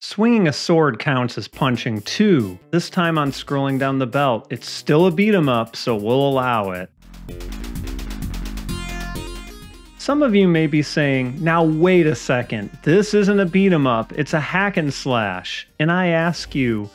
Swinging a sword counts as punching too. This time on scrolling down the belt, it's still a beat 'em up, so we'll allow it. Some of you may be saying, now wait a second, this isn't a beat 'em up, it's a hack and slash. And I ask you,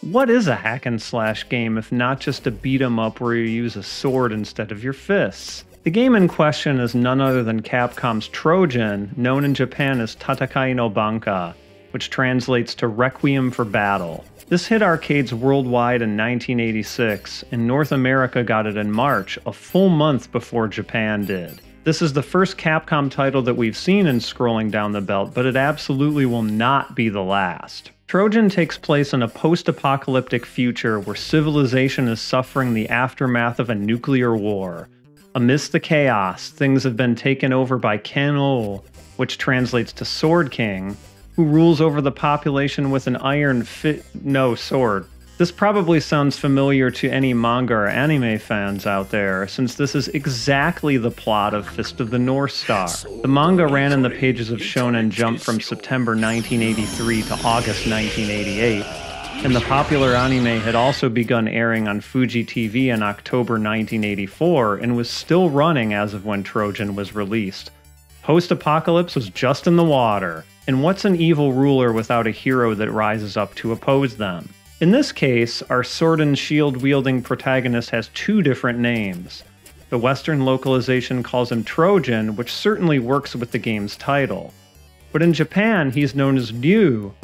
what is a hack and slash game if not just a beat 'em up where you use a sword instead of your fists? The game in question is none other than Capcom's Trojan, known in Japan as Tatakai no Banka, which translates to Requiem for Battle. This hit arcades worldwide in 1986, and North America got it in March, a full month before Japan did. This is the first Capcom title that we've seen in Scrolling Down the Belt, but it absolutely will not be the last. Trojan takes place in a post apocalyptic future where civilization is suffering the aftermath of a nuclear war. Amidst the chaos, things have been taken over by Ken-Oh, which translates to Sword King, who rules over the population with an iron fit no sword. This probably sounds familiar to any manga or anime fans out there, since this is exactly the plot of Fist of the North Star. The manga ran in the pages of Shonen Jump from September 1983 to August 1988, and the popular anime had also begun airing on Fuji TV in October 1984 and was still running as of when Trojan was released. Post apocalypse was just in the water, and what's an evil ruler without a hero that rises up to oppose them? In this case, our sword and shield wielding protagonist has two different names. The Western localization calls him Trojan, which certainly works with the game's title. But in Japan, he's known as Ryu,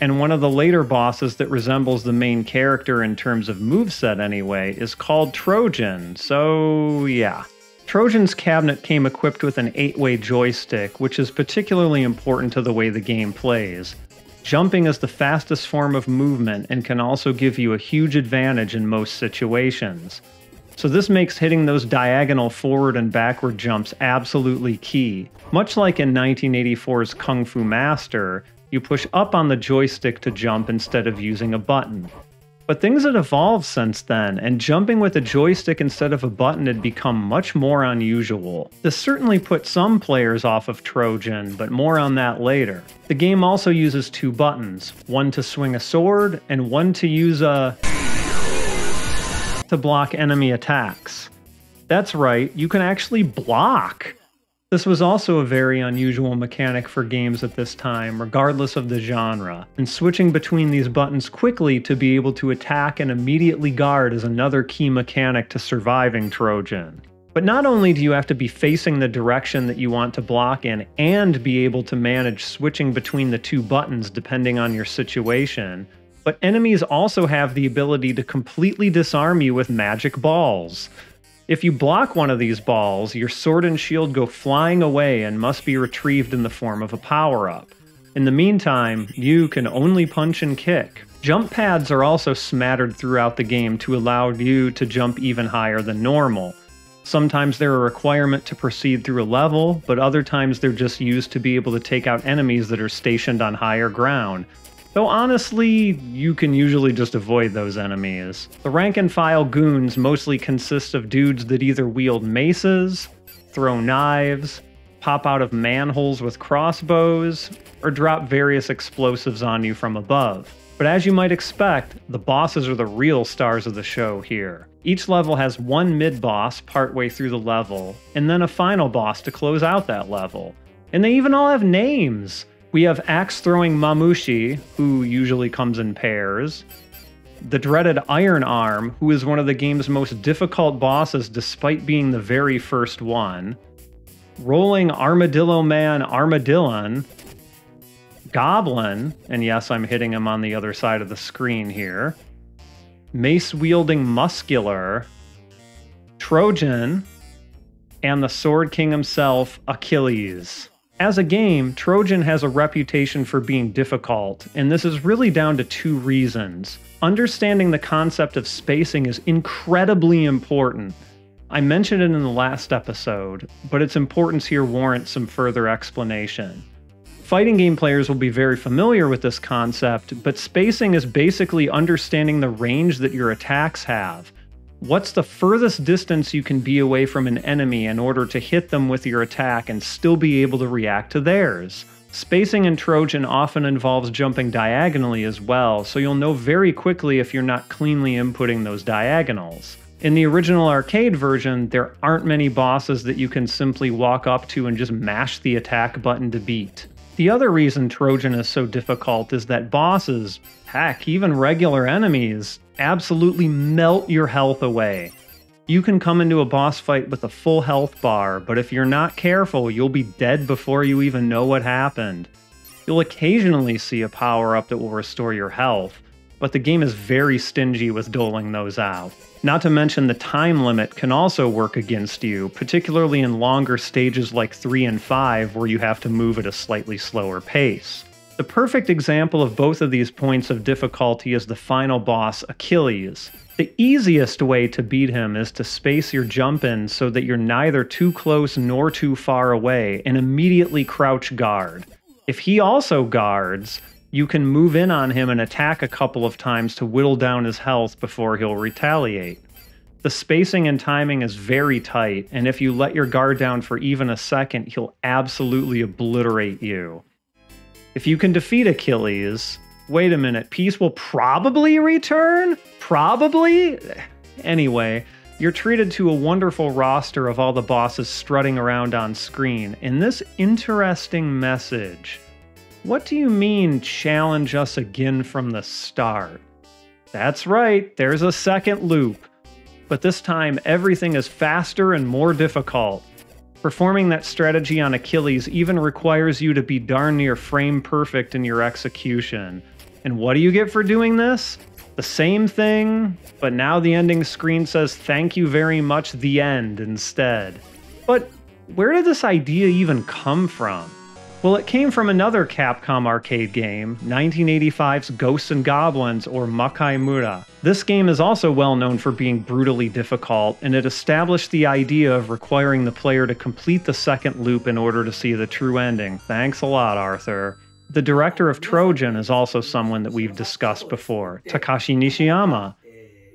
and one of the later bosses that resembles the main character in terms of moveset anyway is called Trojan, so yeah. Trojan's cabinet came equipped with an 8-way joystick, which is particularly important to the way the game plays. Jumping is the fastest form of movement and can also give you a huge advantage in most situations. So this makes hitting those diagonal forward and backward jumps absolutely key. Much like in 1984's Kung Fu Master, you push up on the joystick to jump instead of using a button. But things had evolved since then, and jumping with a joystick instead of a button had become much more unusual. This certainly put some players off of Trojan, but more on that later. The game also uses two buttons, one to swing a sword, and one to use a... to block enemy attacks. That's right, you can actually block! This was also a very unusual mechanic for games at this time, regardless of the genre, and switching between these buttons quickly to be able to attack and immediately guard is another key mechanic to surviving Trojan. But not only do you have to be facing the direction that you want to block in and be able to manage switching between the two buttons depending on your situation, but enemies also have the ability to completely disarm you with magic balls. If you block one of these balls, your sword and shield go flying away and must be retrieved in the form of a power up. In the meantime, you can only punch and kick. Jump pads are also smattered throughout the game to allow you to jump even higher than normal. Sometimes they're a requirement to proceed through a level, but other times they're just used to be able to take out enemies that are stationed on higher ground, Though honestly, you can usually just avoid those enemies. The rank and file goons mostly consist of dudes that either wield maces, throw knives, pop out of manholes with crossbows, or drop various explosives on you from above. But as you might expect, the bosses are the real stars of the show here. Each level has one mid boss partway through the level, and then a final boss to close out that level. And they even all have names! We have axe throwing Mamushi, who usually comes in pairs. The dreaded Iron Arm, who is one of the game's most difficult bosses despite being the very first one. Rolling Armadillo Man Armadillon. Goblin, and yes, I'm hitting him on the other side of the screen here. Mace wielding Muscular. Trojan. And the Sword King himself, Achilles. As a game, Trojan has a reputation for being difficult, and this is really down to two reasons. Understanding the concept of spacing is incredibly important. I mentioned it in the last episode, but its importance here warrants some further explanation. Fighting game players will be very familiar with this concept, but spacing is basically understanding the range that your attacks have. What's the furthest distance you can be away from an enemy in order to hit them with your attack and still be able to react to theirs? Spacing in Trojan often involves jumping diagonally as well, so you'll know very quickly if you're not cleanly inputting those diagonals. In the original arcade version, there aren't many bosses that you can simply walk up to and just mash the attack button to beat. The other reason Trojan is so difficult is that bosses, heck, even regular enemies, absolutely melt your health away. You can come into a boss fight with a full health bar, but if you're not careful, you'll be dead before you even know what happened. You'll occasionally see a power up that will restore your health, but the game is very stingy with doling those out. Not to mention the time limit can also work against you, particularly in longer stages like 3 and 5 where you have to move at a slightly slower pace. The perfect example of both of these points of difficulty is the final boss, Achilles. The easiest way to beat him is to space your jump in so that you're neither too close nor too far away and immediately crouch guard. If he also guards, you can move in on him and attack a couple of times to whittle down his health before he'll retaliate. The spacing and timing is very tight, and if you let your guard down for even a second, he'll absolutely obliterate you. If you can defeat Achilles, wait a minute, peace will probably return? Probably? Anyway, you're treated to a wonderful roster of all the bosses strutting around on screen. In this interesting message, what do you mean challenge us again from the start? That's right, there's a second loop. But this time, everything is faster and more difficult. Performing that strategy on Achilles even requires you to be darn near frame perfect in your execution. And what do you get for doing this? The same thing, but now the ending screen says thank you very much, the end instead. But where did this idea even come from? Well, it came from another Capcom arcade game, 1985's Ghosts and Goblins or Makai Mura. This game is also well known for being brutally difficult, and it established the idea of requiring the player to complete the second loop in order to see the true ending. Thanks a lot, Arthur. The director of Trojan is also someone that we've discussed before, Takashi Nishiyama.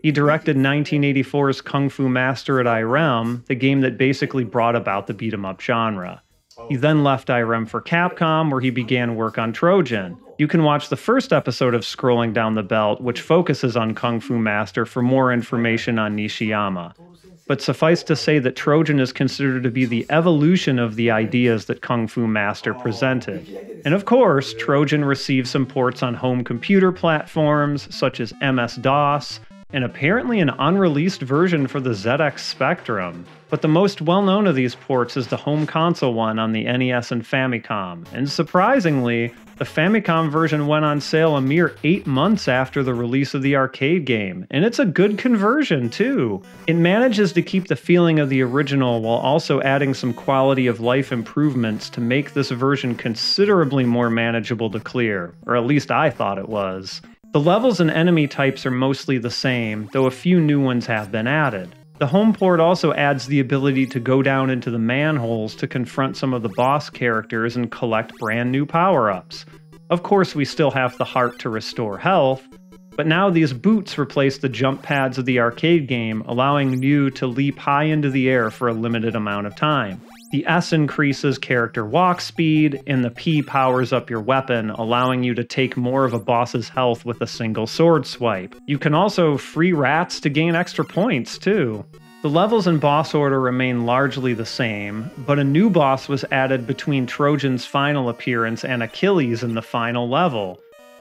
He directed 1984's Kung Fu Master at Irem, the game that basically brought about the beat 'em up genre. He then left Irem for Capcom, where he began work on Trojan. You can watch the first episode of Scrolling Down the Belt, which focuses on Kung Fu Master, for more information on Nishiyama but suffice to say that Trojan is considered to be the evolution of the ideas that Kung Fu Master presented. And of course, Trojan received some ports on home computer platforms such as MS DOS, and apparently an unreleased version for the ZX Spectrum. But the most well known of these ports is the home console one on the NES and Famicom, and surprisingly, the Famicom version went on sale a mere eight months after the release of the arcade game, and it's a good conversion too. It manages to keep the feeling of the original while also adding some quality of life improvements to make this version considerably more manageable to clear, or at least I thought it was. The levels and enemy types are mostly the same, though a few new ones have been added. The home port also adds the ability to go down into the manholes to confront some of the boss characters and collect brand new power ups. Of course, we still have the heart to restore health, but now these boots replace the jump pads of the arcade game, allowing you to leap high into the air for a limited amount of time. The S increases character walk speed, and the P powers up your weapon, allowing you to take more of a boss's health with a single sword swipe. You can also free rats to gain extra points, too. The levels in boss order remain largely the same, but a new boss was added between Trojan's final appearance and Achilles in the final level.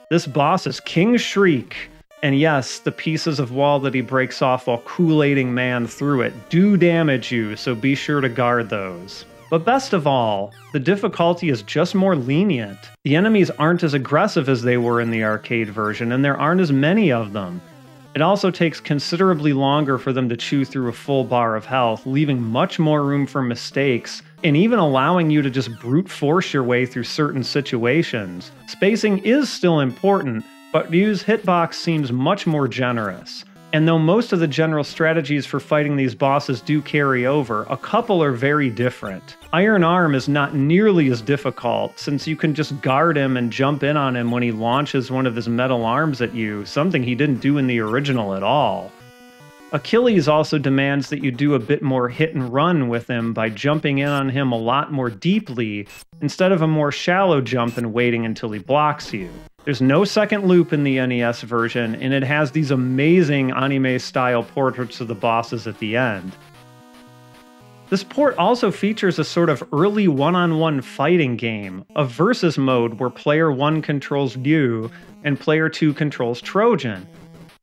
This boss is King Shriek, and yes, the pieces of wall that he breaks off while Kool Aiding Man through it do damage you, so be sure to guard those. But best of all, the difficulty is just more lenient. The enemies aren't as aggressive as they were in the arcade version, and there aren't as many of them. It also takes considerably longer for them to chew through a full bar of health, leaving much more room for mistakes, and even allowing you to just brute force your way through certain situations. Spacing is still important, but Ryu's hitbox seems much more generous. And though most of the general strategies for fighting these bosses do carry over, a couple are very different. Iron Arm is not nearly as difficult, since you can just guard him and jump in on him when he launches one of his metal arms at you, something he didn't do in the original at all. Achilles also demands that you do a bit more hit and run with him by jumping in on him a lot more deeply instead of a more shallow jump and waiting until he blocks you. There's no second loop in the NES version, and it has these amazing anime style portraits of the bosses at the end. This port also features a sort of early one on one fighting game, a versus mode where player 1 controls Ryu and player 2 controls Trojan.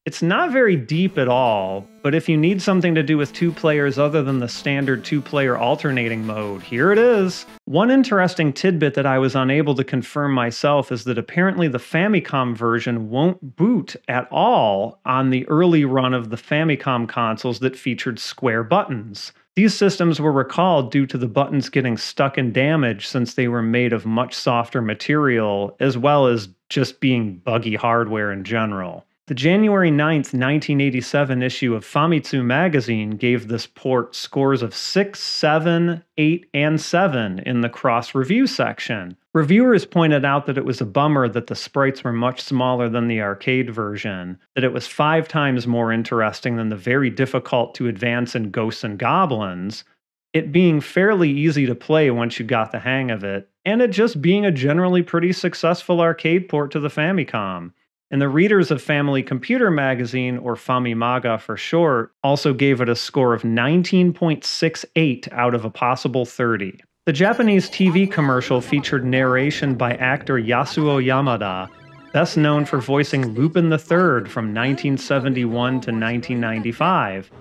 It's not very deep at all, but if you need something to do with two players other than the standard two player alternating mode, here it is. One interesting tidbit that I was unable to confirm myself is that apparently the Famicom version won't boot at all on the early run of the Famicom consoles that featured square buttons. These systems were recalled due to the buttons getting stuck and damaged since they were made of much softer material, as well as just being buggy hardware in general. The January 9th, 1987 issue of Famitsu magazine gave this port scores of 6, 7, 8, and 7 in the cross review section. Reviewers pointed out that it was a bummer that the sprites were much smaller than the arcade version, that it was five times more interesting than the very difficult to advance in Ghosts and Goblins, it being fairly easy to play once you got the hang of it, and it just being a generally pretty successful arcade port to the Famicom. And the readers of Family Computer Magazine, or Famimaga for short, also gave it a score of 19.68 out of a possible 30. The Japanese TV commercial featured narration by actor Yasuo Yamada, best known for voicing Lupin III from 1971 to 1995.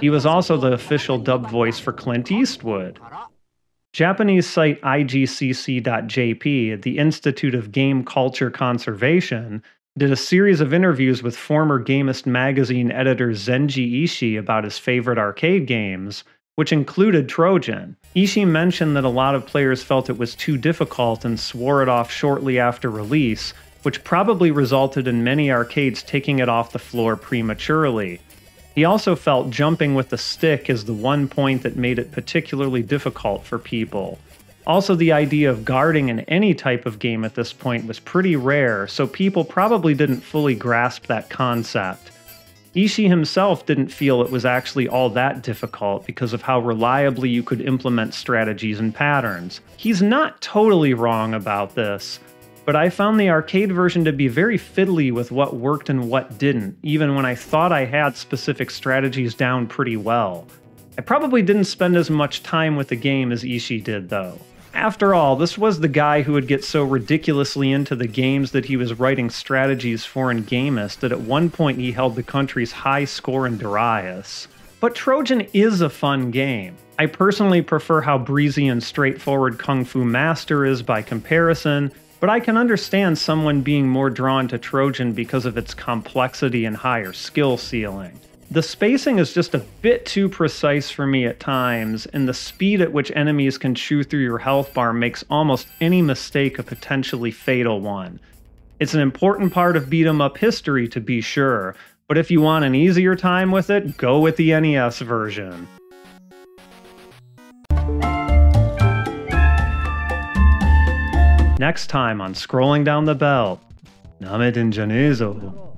He was also the official dub voice for Clint Eastwood. Japanese site IGCC.jp, the Institute of Game Culture Conservation, did a series of interviews with former Gamest magazine editor Zenji Ishii about his favorite arcade games, which included Trojan. Ishii mentioned that a lot of players felt it was too difficult and swore it off shortly after release, which probably resulted in many arcades taking it off the floor prematurely. He also felt jumping with the stick is the one point that made it particularly difficult for people. Also, the idea of guarding in any type of game at this point was pretty rare, so people probably didn't fully grasp that concept. Ishii himself didn't feel it was actually all that difficult because of how reliably you could implement strategies and patterns. He's not totally wrong about this, but I found the arcade version to be very fiddly with what worked and what didn't, even when I thought I had specific strategies down pretty well. I probably didn't spend as much time with the game as Ishii did, though. After all, this was the guy who would get so ridiculously into the games that he was writing strategies for in Gamest that at one point he held the country's high score in Darius. But Trojan is a fun game. I personally prefer how breezy and straightforward Kung Fu Master is by comparison, but I can understand someone being more drawn to Trojan because of its complexity and higher skill ceiling. The spacing is just a bit too precise for me at times, and the speed at which enemies can chew through your health bar makes almost any mistake a potentially fatal one. It's an important part of beat 'em up history to be sure, but if you want an easier time with it, go with the NES version. Next time on Scrolling Down the Belt, Name Janezo.